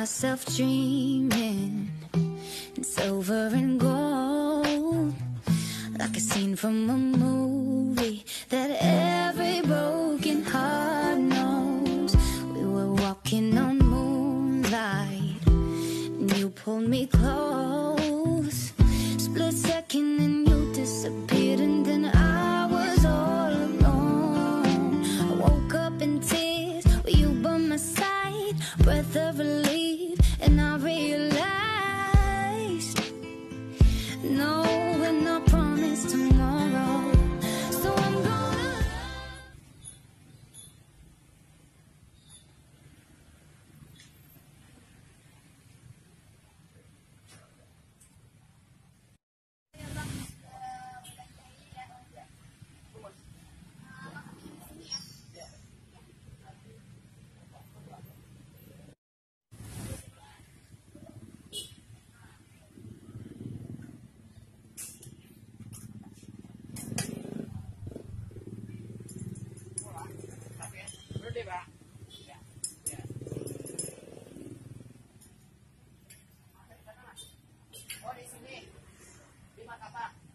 Myself dreaming in silver and gold, like a scene from a movie that every broken heart knows. We were walking on moonlight, and you pulled me close. No, 爸爸。